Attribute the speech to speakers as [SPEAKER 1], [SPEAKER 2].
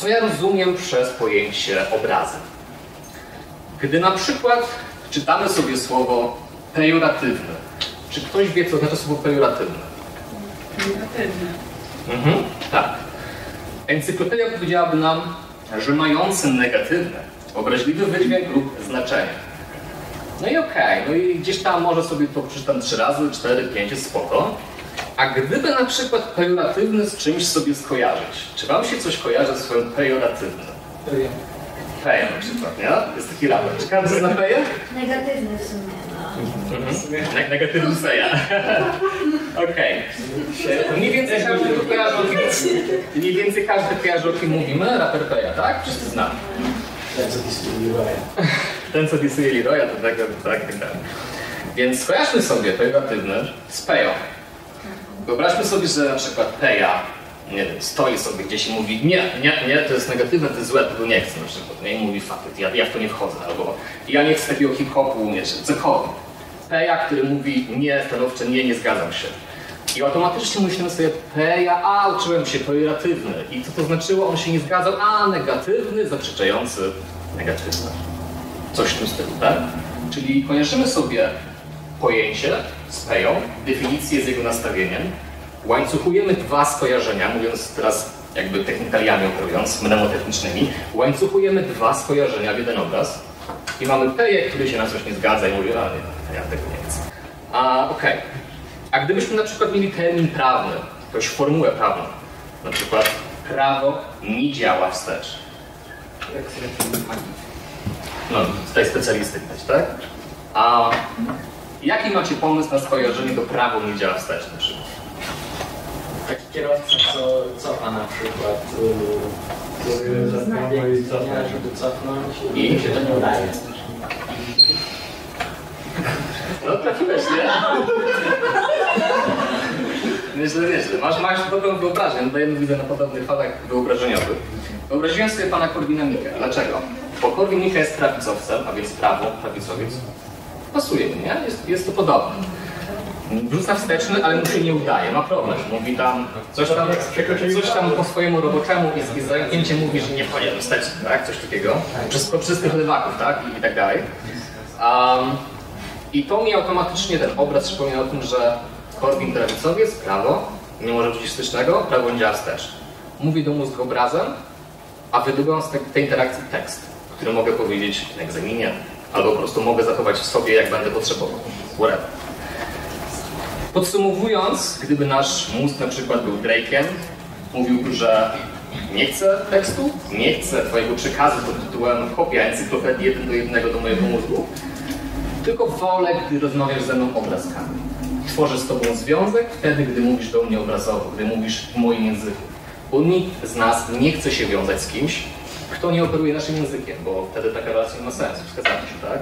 [SPEAKER 1] Co ja rozumiem przez pojęcie obrazem? Gdy na przykład czytamy sobie słowo pejoratywne, czy ktoś wie, co znaczy słowo pejoratywne?
[SPEAKER 2] Negatywne.
[SPEAKER 1] Mhm, tak. Encyklopedia powiedziałaby nam, że mający negatywne, obraźliwy wydźwięk lub znaczenie. No i okej, no i gdzieś tam może sobie to przeczytam trzy razy, cztery, pięć, jest spoko. A gdyby na przykład pejoratywny z czymś sobie skojarzyć, czy wam się coś kojarzy z słowem pejoratywny? Peja na przykład, nie? Jest taki raper. Czy każdy zna peję?
[SPEAKER 3] Negatywny w sumie, no.
[SPEAKER 1] Mhm. Ne- negatywny peja. Okej. Mniej więcej każdy kojarzy o kim Mniej więcej każdy kojarzy o kim mówimy, raper peja, tak? Wszyscy znamy.
[SPEAKER 4] Ten co pisuje Leroya.
[SPEAKER 1] Ten, co disuje Leroya, to tak, tak, tak, tak. Więc skojarzmy sobie pejoratywny z peją. Wyobraźmy sobie, że na przykład peja nie wiem, stoi sobie gdzieś i mówi nie, nie, nie, to jest negatywne, to jest złe, tego nie chcę na przykład. Nie? I mówi faktyt, ja, ja w to nie wchodzę, albo ja nie chcę takiego hip-hopu, nie, czy cokolwiek. Peja, który mówi nie, stanowcze nie, nie zgadzam się. I automatycznie myślimy sobie, peja, a uczyłem się pejoratywny. I co to znaczyło? On się nie zgadzał, a negatywny, zaprzeczający negatywny. Coś w tym stylu, tak? Czyli kojarzymy sobie pojęcie z peją, definicję z jego nastawieniem, łańcuchujemy dwa skojarzenia, mówiąc teraz jakby technikaliami operując, mnemotechnicznymi, łańcuchujemy dwa skojarzenia w jeden obraz i mamy peję, który się na coś nie zgadza i mówi, a nie, ja tego nie chcę. A okej. A gdybyśmy na przykład mieli termin prawny, jakąś formułę prawną, na przykład prawo nie działa wstecz. No, tutaj specjalisty widać, tak? A jaki macie pomysł na skojarzenie do prawo nie działa wstecz na przykład?
[SPEAKER 4] Taki kierowca, co cofa na przykład, yy, który zastanawia i cofnia, żeby cofnąć
[SPEAKER 1] I?
[SPEAKER 4] i się to nie udaje.
[SPEAKER 1] No trafiłeś, nie? Nieźle, nieźle. Masz, masz dobrą wyobraźnię, no dajemy widzę na podobnych falach wyobrażeniowych. Wyobraziłem sobie pana Korwina Mikke. Dlaczego? Bo Korwin Mikke jest prawicowcem, a więc prawo, prawicowiec. Pasuje mi, nie? Jest, jest to podobne. Wrzuca wsteczny, ale mu się nie udaje, ma problem. Mówi tam coś tam, coś tam po swojemu roboczemu i z, i z zająknięciem mówi, że nie wchodzi wsteczny, tak? Coś takiego. Przez wszystkich lewaków, tak? I, i tak dalej. Um, i to mi automatycznie ten obraz przypomina o tym, że Korwin prawicowiec, prawo, nie może wrzucić stycznego, prawo działa wstecz. Mówi do mózgu obrazem, a wydobywam z te- tej interakcji tekst, który mogę powiedzieć na egzaminie, albo po prostu mogę zachować w sobie, jak będę potrzebował. Whatever. Podsumowując, gdyby nasz mózg na przykład był Drake'em, mówiłby, że nie chcę tekstu, nie chcę twojego przekazu pod tytułem kopia encyklopedii jeden do jednego do mojego mózgu, tylko wolę, gdy rozmawiasz ze mną obrazkami. Tworzę z tobą związek wtedy, gdy mówisz do mnie obrazowo, gdy mówisz w moim języku. Bo nikt z nas nie chce się wiązać z kimś, kto nie operuje naszym językiem, bo wtedy taka relacja nie ma sensu. Zgadzamy się, tak?